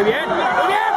Muy bien.